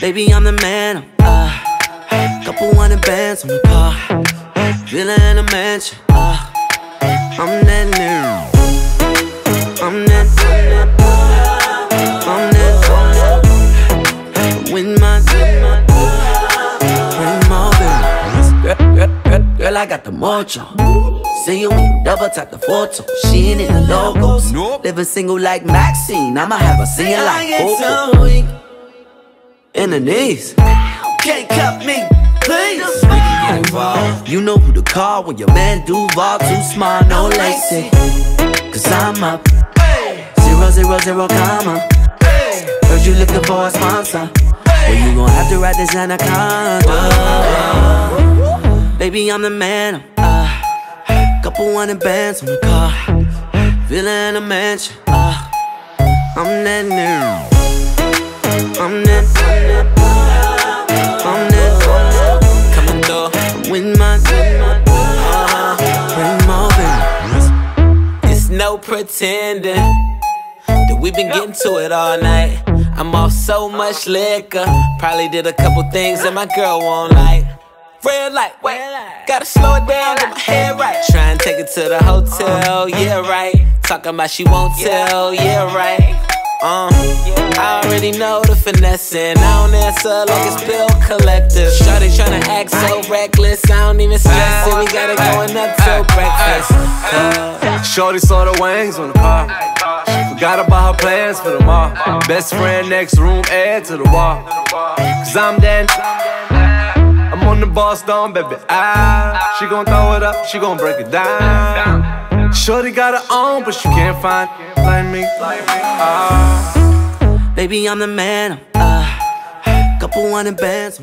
Baby, I'm the man. I'm, uh, couple hundred bands on the car. Villa in a mansion. Uh, I'm that nigga. I'm that. I'm that. With my. Bring more business. Girl, I got the mojo. See you double tap the photo. She ain't in the logos. Nope. Living single like Maxine. I'ma have her singing like Coco. In the knees. Can't cut me, please. You know who to call when your man Duval too smart, no lacy. Cause I'm up. Zero, zero, zero, comma. Heard you looking for a sponsor. Well, you gon' have to ride this anaconda. Baby, I'm the man. Uh, couple hundred bands on the car. Villa in a mansion. Uh, I'm that nigga. I'm that. I'm that. Coming through with my. Bring. It's no pretending that we've been getting to it all night. I'm off so much liquor. Probably did a couple things that my girl won't like. Red light, wait, gotta slow it down, get my head right. Try and take it to the hotel, yeah, right. Talking about she won't tell, yeah, right. Um, I already know the finessing. I don't answer like it's bill collector. Shawty tryna act so reckless. I don't even stress it. We got it going up till breakfast. Uh, Shorty saw the wings on the car. Forgot about her plans for tomorrow. Best friend next room, add to the wall. Cause I'm that. I'm on the boss down, baby. Ah, she gon' throw it up, she gon' break it down. Shorty got her own, but she can't find like me. Ah. Baby, I'm the man. Uh, couple hundred bands